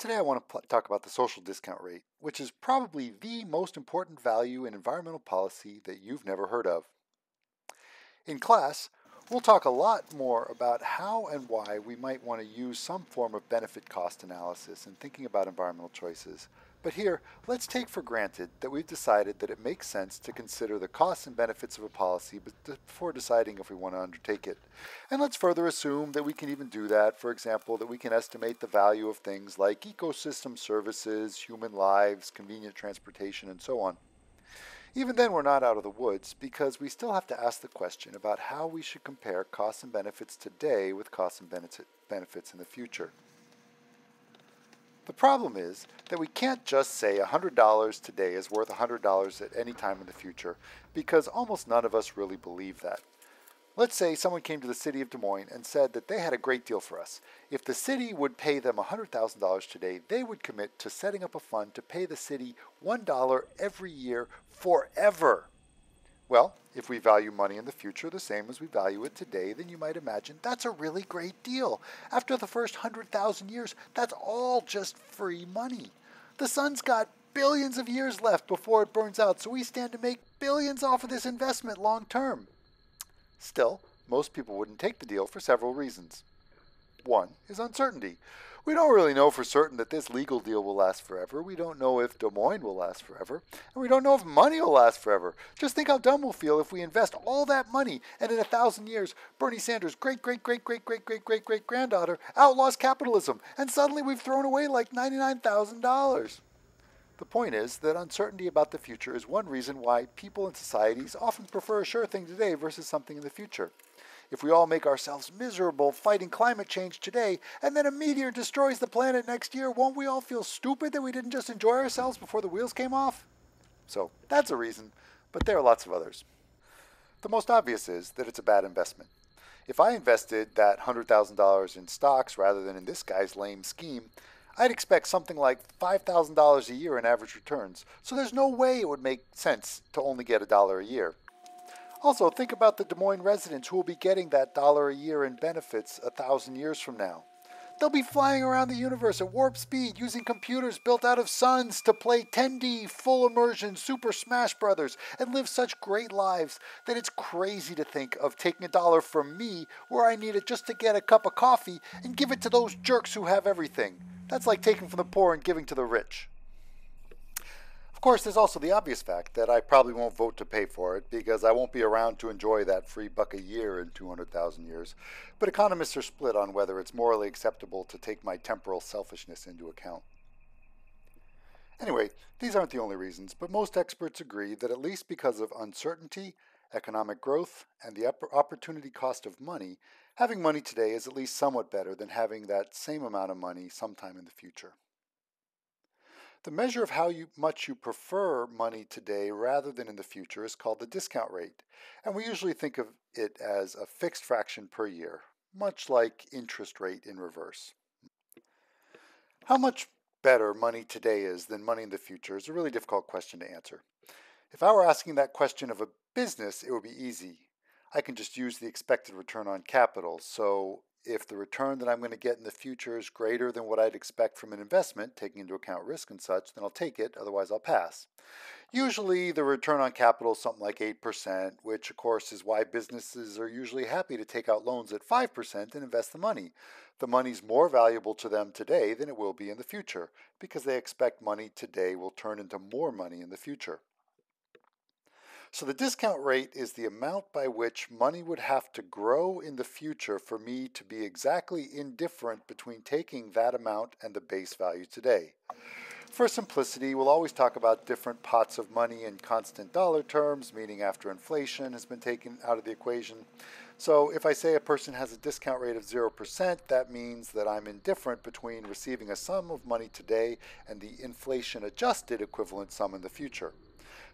Today I want to talk about the social discount rate, which is probably the most important value in environmental policy that you've never heard of. In class, we'll talk a lot more about how and why we might want to use some form of benefit cost analysis in thinking about environmental choices, but here, let's take for granted that we've decided that it makes sense to consider the costs and benefits of a policy before deciding if we want to undertake it. And let's further assume that we can even do that, for example, that we can estimate the value of things like ecosystem services, human lives, convenient transportation, and so on. Even then, we're not out of the woods because we still have to ask the question about how we should compare costs and benefits today with costs and benefits in the future. The problem is that we can't just say $100 today is worth $100 at any time in the future because almost none of us really believe that. Let's say someone came to the city of Des Moines and said that they had a great deal for us. If the city would pay them $100,000 today, they would commit to setting up a fund to pay the city $1 every year forever. Well, if we value money in the future the same as we value it today, then you might imagine that's a really great deal. After the first 100,000 years, that's all just free money. The sun's got billions of years left before it burns out, so we stand to make billions off of this investment long term. Still, most people wouldn't take the deal for several reasons. One is uncertainty. We don't really know for certain that this legal deal will last forever. We don't know if Des Moines will last forever. And we don't know if money will last forever. Just think how dumb we'll feel if we invest all that money and in a thousand years, Bernie Sanders' great, great, great, great, great, great, great, great granddaughter outlaws capitalism. And suddenly we've thrown away like $99,000. The point is that uncertainty about the future is one reason why people and societies often prefer a sure thing today versus something in the future. If we all make ourselves miserable fighting climate change today, and then a meteor destroys the planet next year, won't we all feel stupid that we didn't just enjoy ourselves before the wheels came off? So that's a reason, but there are lots of others. The most obvious is that it's a bad investment. If I invested that $100,000 in stocks rather than in this guy's lame scheme, I'd expect something like $5,000 a year in average returns, so there's no way it would make sense to only get a dollar a year. Also, think about the Des Moines residents who will be getting that dollar a year in benefits a thousand years from now. They'll be flying around the universe at warp speed using computers built out of suns to play 10D full immersion Super Smash Brothers and live such great lives that it's crazy to think of taking a dollar from me where I need it just to get a cup of coffee and give it to those jerks who have everything. That's like taking from the poor and giving to the rich. Of course, there's also the obvious fact that I probably won't vote to pay for it because I won't be around to enjoy that free buck a year in 200,000 years. But economists are split on whether it's morally acceptable to take my temporal selfishness into account. Anyway, these aren't the only reasons, but most experts agree that at least because of uncertainty, economic growth, and the opportunity cost of money, having money today is at least somewhat better than having that same amount of money sometime in the future. The measure of how you, much you prefer money today rather than in the future is called the discount rate, and we usually think of it as a fixed fraction per year, much like interest rate in reverse. How much better money today is than money in the future is a really difficult question to answer. If I were asking that question of a business, it would be easy. I can just use the expected return on capital, so if the return that I'm going to get in the future is greater than what I'd expect from an investment, taking into account risk and such, then I'll take it, otherwise I'll pass. Usually the return on capital is something like 8%, which of course is why businesses are usually happy to take out loans at 5% and invest the money. The money's more valuable to them today than it will be in the future, because they expect money today will turn into more money in the future. So the discount rate is the amount by which money would have to grow in the future for me to be exactly indifferent between taking that amount and the base value today. For simplicity, we'll always talk about different pots of money in constant dollar terms, meaning after inflation has been taken out of the equation. So if I say a person has a discount rate of 0%, that means that I'm indifferent between receiving a sum of money today and the inflation adjusted equivalent sum in the future.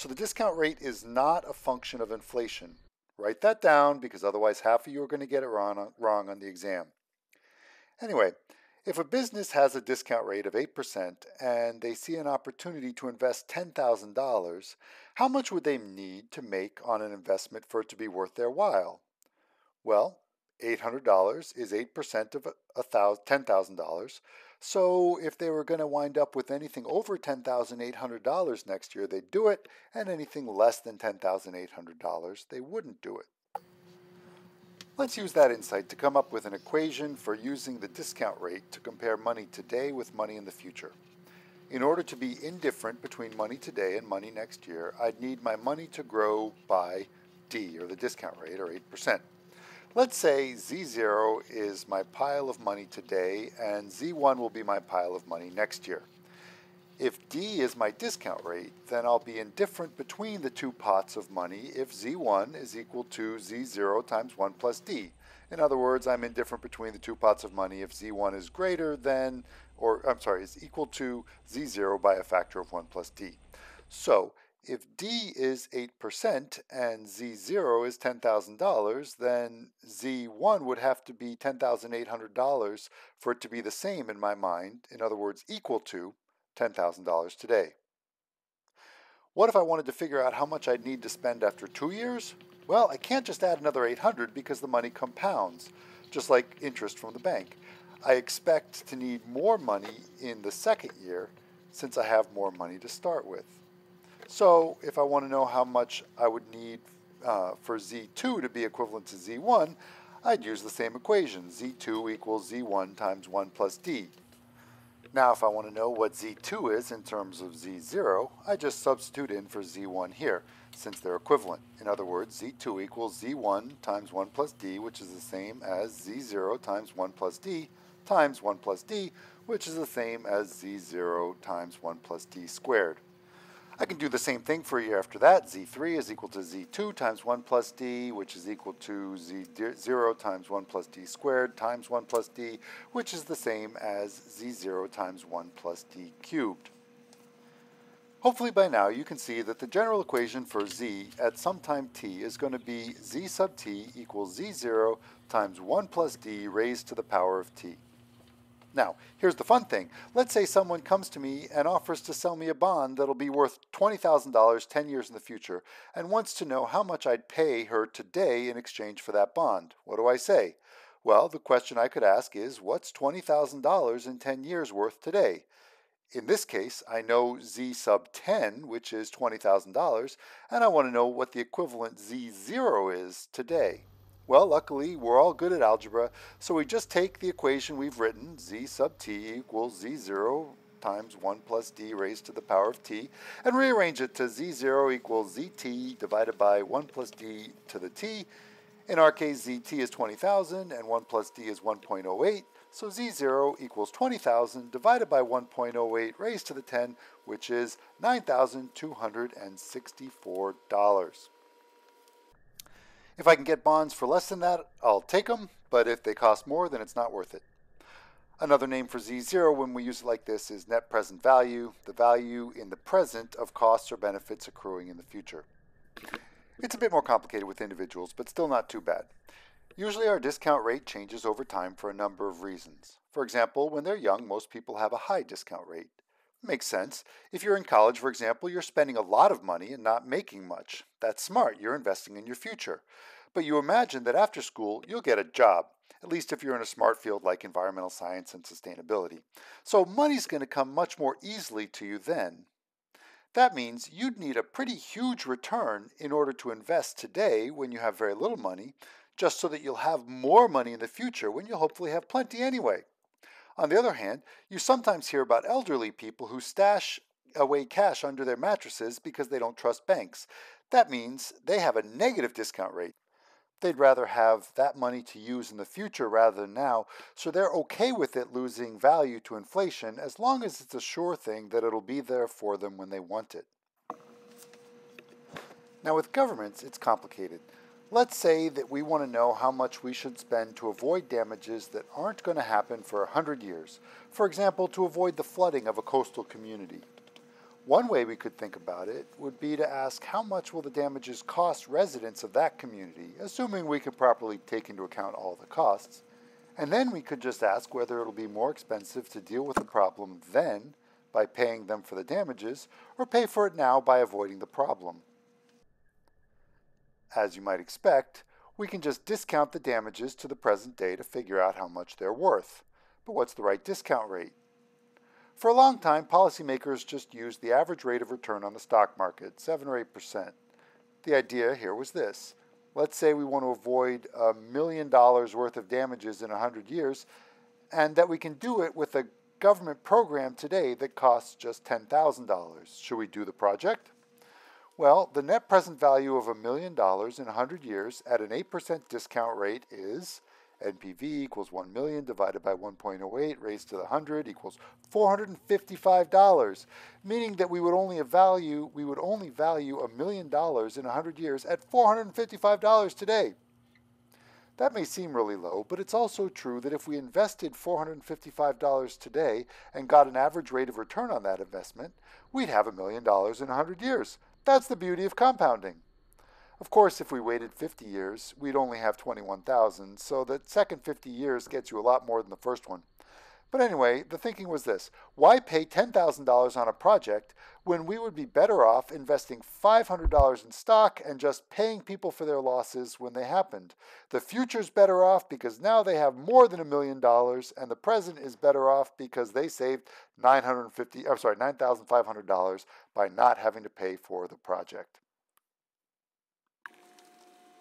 So the discount rate is not a function of inflation. Write that down because otherwise half of you are going to get it wrong, wrong on the exam. Anyway, if a business has a discount rate of 8% and they see an opportunity to invest $10,000, how much would they need to make on an investment for it to be worth their while? Well, $800 is 8% of $10,000. So if they were going to wind up with anything over $10,800 next year, they'd do it, and anything less than $10,800, they wouldn't do it. Let's use that insight to come up with an equation for using the discount rate to compare money today with money in the future. In order to be indifferent between money today and money next year, I'd need my money to grow by D, or the discount rate, or 8%. Let's say Z0 is my pile of money today, and Z1 will be my pile of money next year. If D is my discount rate, then I'll be indifferent between the two pots of money if Z1 is equal to Z0 times 1 plus D. In other words, I'm indifferent between the two pots of money if Z1 is greater than, or I'm sorry, is equal to Z0 by a factor of 1 plus D. So if D is 8% and Z0 is $10,000, then Z1 would have to be $10,800 for it to be the same in my mind, in other words, equal to $10,000 today. What if I wanted to figure out how much I'd need to spend after two years? Well, I can't just add another 800 because the money compounds, just like interest from the bank. I expect to need more money in the second year since I have more money to start with. So if I want to know how much I would need uh, for Z2 to be equivalent to Z1, I'd use the same equation, Z2 equals Z1 times 1 plus D. Now if I want to know what Z2 is in terms of Z0, I just substitute in for Z1 here, since they're equivalent. In other words, Z2 equals Z1 times 1 plus D, which is the same as Z0 times 1 plus D, times 1 plus D, which is the same as Z0 times 1 plus D squared. I can do the same thing for a year after that. Z3 is equal to Z2 times 1 plus D, which is equal to Z0 times 1 plus D squared times 1 plus D, which is the same as Z0 times 1 plus D cubed. Hopefully by now you can see that the general equation for z at some time t is going to be z sub t equals z0 times 1 plus d raised to the power of t. Now, here's the fun thing. Let's say someone comes to me and offers to sell me a bond that'll be worth $20,000 10 years in the future and wants to know how much I'd pay her today in exchange for that bond. What do I say? Well, the question I could ask is, what's $20,000 in 10 years worth today? In this case, I know Z sub 10, which is $20,000, and I want to know what the equivalent Z0 is today. Well, luckily, we're all good at algebra, so we just take the equation we've written, z sub t equals z0 times 1 plus d raised to the power of t, and rearrange it to z0 equals zt divided by 1 plus d to the t. In our case, zt is 20,000 and 1 plus d is 1.08, so z0 equals 20,000 divided by 1.08 raised to the 10, which is $9,264. If I can get bonds for less than that, I'll take them, but if they cost more, then it's not worth it. Another name for Z0 when we use it like this is net present value, the value in the present of costs or benefits accruing in the future. It's a bit more complicated with individuals, but still not too bad. Usually our discount rate changes over time for a number of reasons. For example, when they're young, most people have a high discount rate. Makes sense. If you're in college, for example, you're spending a lot of money and not making much. That's smart. You're investing in your future. But you imagine that after school, you'll get a job, at least if you're in a smart field like environmental science and sustainability. So money's going to come much more easily to you then. That means you'd need a pretty huge return in order to invest today when you have very little money, just so that you'll have more money in the future when you'll hopefully have plenty anyway. On the other hand, you sometimes hear about elderly people who stash away cash under their mattresses because they don't trust banks. That means they have a negative discount rate. They'd rather have that money to use in the future rather than now, so they're okay with it losing value to inflation as long as it's a sure thing that it'll be there for them when they want it. Now with governments, it's complicated. Let's say that we want to know how much we should spend to avoid damages that aren't going to happen for 100 years. For example, to avoid the flooding of a coastal community. One way we could think about it would be to ask how much will the damages cost residents of that community, assuming we can properly take into account all the costs. And then we could just ask whether it'll be more expensive to deal with the problem then by paying them for the damages, or pay for it now by avoiding the problem as you might expect, we can just discount the damages to the present day to figure out how much they're worth. But what's the right discount rate? For a long time, policymakers just used the average rate of return on the stock market, 7 or 8%. The idea here was this. Let's say we want to avoid a million dollars worth of damages in 100 years, and that we can do it with a government program today that costs just $10,000. Should we do the project? Well, the net present value of a million dollars in 100 years at an 8% discount rate is NPV equals 1 million divided by 1.08 raised to the 100 equals $455, meaning that we would only value we would only value a million dollars in 100 years at $455 today. That may seem really low, but it's also true that if we invested $455 today and got an average rate of return on that investment, we'd have a million dollars in 100 years. That's the beauty of compounding. Of course, if we waited 50 years, we'd only have 21,000, so the second 50 years gets you a lot more than the first one. But anyway, the thinking was this why pay $10,000 on a project when we would be better off investing $500 in stock and just paying people for their losses when they happened? The future's better off because now they have more than a million dollars, and the present is better off because they saved 950 I'm sorry, $9,500 by not having to pay for the project.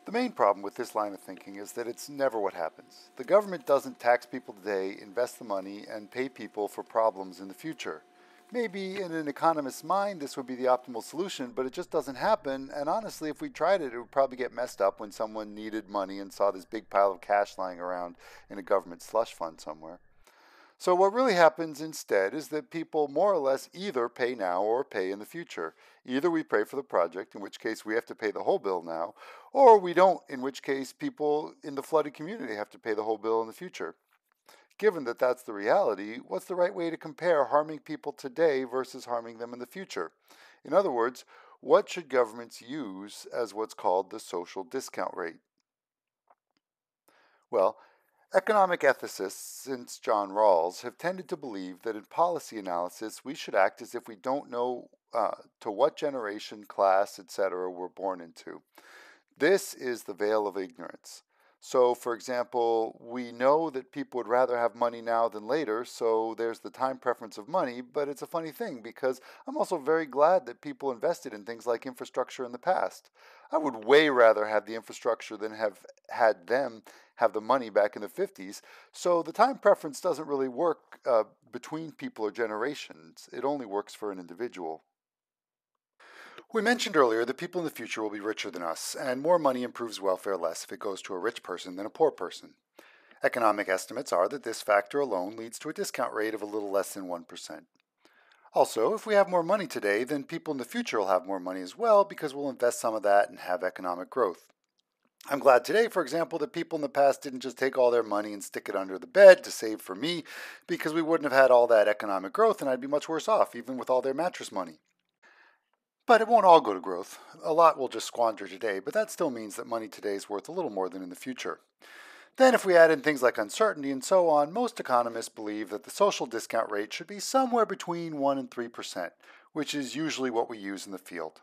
The main problem with this line of thinking is that it's never what happens. The government doesn't tax people today, invest the money, and pay people for problems in the future. Maybe in an economist's mind this would be the optimal solution, but it just doesn't happen. And honestly, if we tried it, it would probably get messed up when someone needed money and saw this big pile of cash lying around in a government slush fund somewhere. So what really happens instead is that people more or less either pay now or pay in the future. Either we pay for the project, in which case we have to pay the whole bill now, or we don't, in which case people in the flooded community have to pay the whole bill in the future. Given that that's the reality, what's the right way to compare harming people today versus harming them in the future? In other words, what should governments use as what's called the social discount rate? Well, Economic ethicists since John Rawls have tended to believe that in policy analysis we should act as if we don't know uh, to what generation, class, etc. we're born into. This is the veil of ignorance. So, for example, we know that people would rather have money now than later, so there's the time preference of money, but it's a funny thing because I'm also very glad that people invested in things like infrastructure in the past. I would way rather have the infrastructure than have had them have the money back in the 50s. So the time preference doesn't really work uh, between people or generations, it only works for an individual. We mentioned earlier that people in the future will be richer than us, and more money improves welfare less if it goes to a rich person than a poor person. Economic estimates are that this factor alone leads to a discount rate of a little less than 1%. Also, if we have more money today, then people in the future will have more money as well because we'll invest some of that and have economic growth. I'm glad today, for example, that people in the past didn't just take all their money and stick it under the bed to save for me because we wouldn't have had all that economic growth and I'd be much worse off, even with all their mattress money. But it won't all go to growth. A lot will just squander today, but that still means that money today is worth a little more than in the future. Then, if we add in things like uncertainty and so on, most economists believe that the social discount rate should be somewhere between 1 and 3%, which is usually what we use in the field.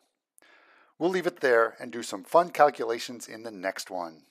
We'll leave it there and do some fun calculations in the next one.